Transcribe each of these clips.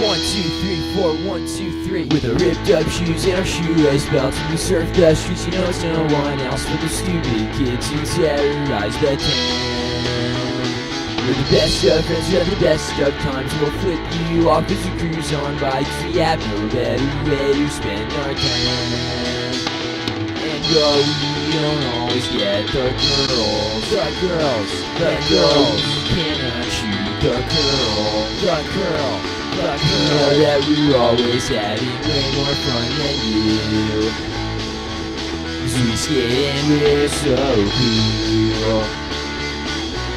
One, two, three, four, one, two, three. With our ripped up shoes and our shoelace belts, we surf the streets. You know it's no one else but the stupid kids who terrorize the town. We're the best of friends, we're the best of times. We'll flip you off as you cruise on by. Cause we have no better way to spend our time. And though we don't always get the girls, the girls, the girls, we cannot shoot the girl, the girl, girl. You know that we're always having way more fun than you. Cause we skate and we're so cool.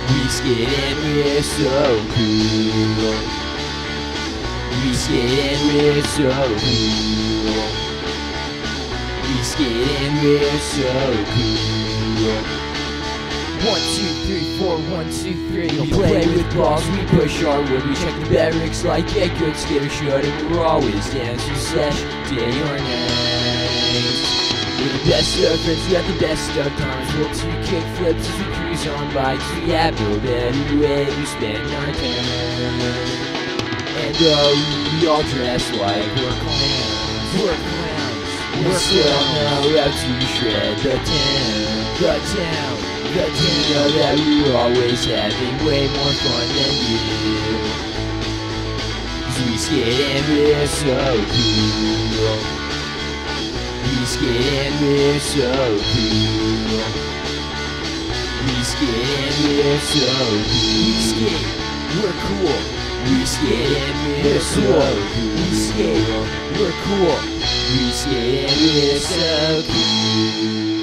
We skate and we're so cool. We skate and we're so cool. We skate and we're so cool. One, two, three, four, one, two, three. We play with balls, we push our wood, we check the Berrics like a good skater should, and we're always dancing sesh, day or night. We're the best of friends, we have the best of times. We'll two kick flips as we cruise on bikes. we have no better way to spend our time. And oh, we all dress like we're clowns, we're clowns. We're still know how to shred the town, the town, the. You know that we're always having way more fun than you. We skate and we're so cool. We skate and we're so cool. We skate and we're so cool. We skate, we're cool. We skate and we're so cool. We skate, we're cool. We skate and we're so cool.